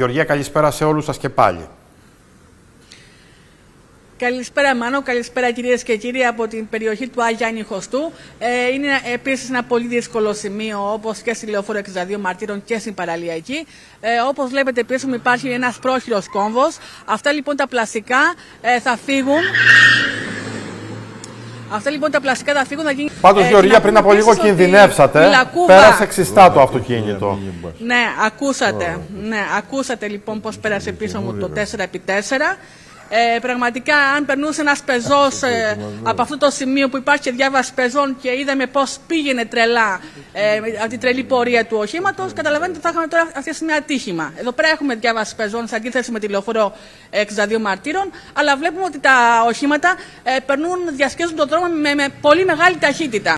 Γεωργία, καλησπέρα σε όλους σας και πάλι. Καλησπέρα Μάνο, καλησπέρα κυρίες και κύριοι από την περιοχή του Άγιαννη Χωστού. Ε, είναι επίσης ένα πολύ δύσκολο σημείο όπως και στη λεωφόρο 62 Μαρτύρων και στην παραλία Ε, όπως βλέπετε πίσω μου υπάρχει ένας πρόχειρος κόμβος. Αυτά λοιπόν τα πλαστικά ε, θα φύγουν. Αυτά λοιπόν τα πλαστικά θα φύγουν, θα γίνει. Πάντως, ε, Γεωργία, πριν από λίγο κινδυνεύσατε. Πέρασε ξιστά το αυτοκίνητο. Ναι, ακούσατε. Ναι, ακούσατε λοιπόν πώς πέρασε πίσω μου το 4x4. Ε, πραγματικά, αν περνούσε ένας πεζός ε, από αυτό το σημείο που υπάρχει και διάβαση πεζών και είδαμε πώς πήγαινε τρελά ε, από την τρελή πορεία του οχήματος, καταλαβαίνετε ότι θα είχαμε τώρα αυτή τη στιγμή ατύχημα. Εδώ πέρα έχουμε διάβαση πεζών σε αντίθεση με τη λεωφόρο 62 Μαρτύρων, αλλά βλέπουμε ότι τα οχήματα ε, περνούν, διασχίζουν τον δρόμο με, με πολύ μεγάλη ταχύτητα.